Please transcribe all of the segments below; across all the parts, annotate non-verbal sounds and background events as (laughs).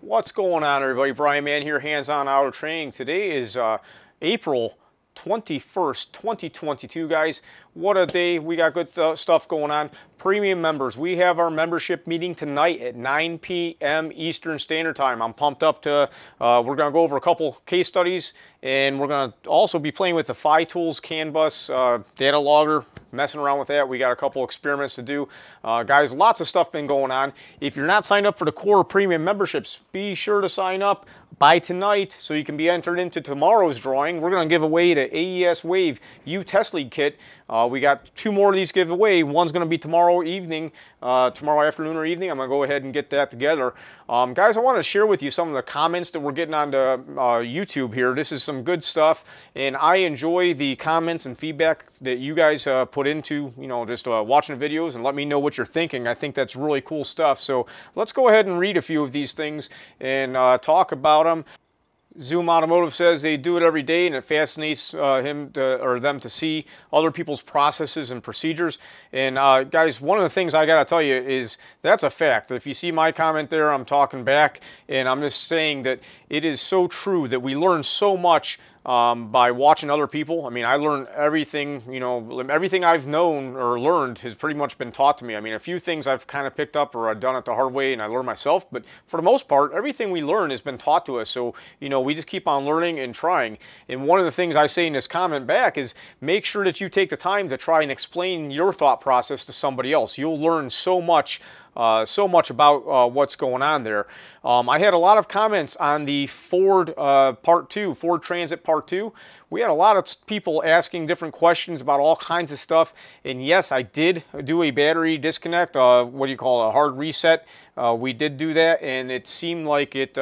What's going on everybody? Brian Mann here, Hands-On Auto Training. Today is uh, April 21st, 2022 guys. What a day. We got good th stuff going on. Premium members, we have our membership meeting tonight at 9 p.m. Eastern Standard Time. I'm pumped up to, uh, we're going to go over a couple case studies and we're going to also be playing with the FiTools CAN bus uh, data logger, messing around with that. We got a couple experiments to do. Uh, guys, lots of stuff been going on. If you're not signed up for the core premium memberships, be sure to sign up by tonight so you can be entered into tomorrow's drawing. We're going to give away the AES Wave U Test League kit. Uh, we got two more of these giveaway. One's going to be tomorrow evening, uh, tomorrow afternoon or evening. I'm going to go ahead and get that together. Um, guys, I want to share with you some of the comments that we're getting onto uh, YouTube here. This is some good stuff, and I enjoy the comments and feedback that you guys uh, put into, you know, just uh, watching the videos and let me know what you're thinking. I think that's really cool stuff. So let's go ahead and read a few of these things and uh, talk about them. Zoom Automotive says they do it every day and it fascinates uh, him to, or them to see other people's processes and procedures. And uh, guys, one of the things I got to tell you is that's a fact. If you see my comment there, I'm talking back and I'm just saying that it is so true that we learn so much um, by watching other people. I mean, I learned everything, you know, everything I've known or learned has pretty much been taught to me. I mean, a few things I've kind of picked up or I've done it the hard way and I learned myself, but for the most part, everything we learn has been taught to us. So, you know, we just keep on learning and trying. And one of the things I say in this comment back is make sure that you take the time to try and explain your thought process to somebody else. You'll learn so much uh, so much about uh, what's going on there. Um, I had a lot of comments on the Ford uh, Part 2, Ford Transit Part 2. We had a lot of people asking different questions about all kinds of stuff. And yes, I did do a battery disconnect, uh, what do you call it, a hard reset. Uh, we did do that and it seemed like it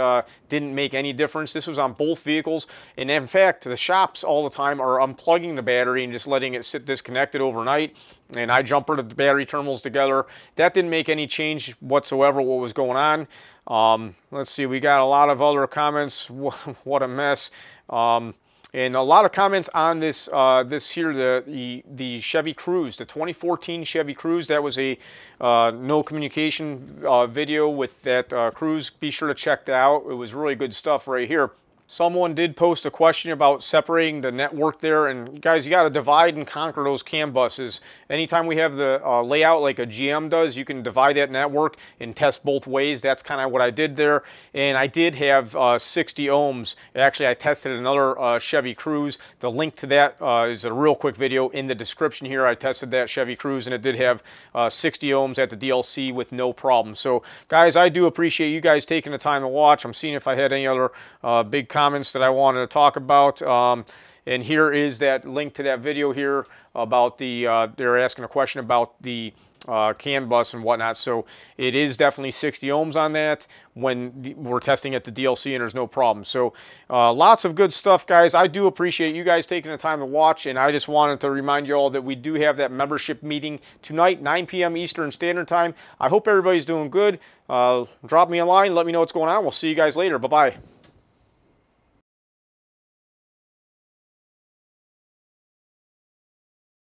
didn't make any difference. This was on both vehicles. And in fact, the shops all the time are unplugging the battery and just letting it sit disconnected overnight. And I jumpered the battery terminals together. That didn't make any change whatsoever what was going on. Um, let's see, we got a lot of other comments. (laughs) what a mess. Um, and a lot of comments on this uh, this here the, the, the Chevy Cruze, the 2014 Chevy Cruze. That was a uh, no communication uh, video with that uh, Cruze. Be sure to check that out. It was really good stuff right here. Someone did post a question about separating the network there, and guys, you got to divide and conquer those CAN buses. Anytime we have the uh, layout like a GM does, you can divide that network and test both ways. That's kind of what I did there, and I did have uh, 60 ohms. Actually, I tested another uh, Chevy Cruze. The link to that uh, is a real quick video in the description here. I tested that Chevy Cruze, and it did have uh, 60 ohms at the DLC with no problem. So, guys, I do appreciate you guys taking the time to watch. I'm seeing if I had any other uh, big comments that I wanted to talk about. Um, and here is that link to that video here about the, uh, they're asking a question about the uh, CAN bus and whatnot. So it is definitely 60 ohms on that when we're testing at the DLC and there's no problem. So uh, lots of good stuff, guys. I do appreciate you guys taking the time to watch, and I just wanted to remind you all that we do have that membership meeting tonight, 9 p.m. Eastern Standard Time. I hope everybody's doing good. Uh, drop me a line. Let me know what's going on. We'll see you guys later. Bye-bye.